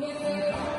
Yeah.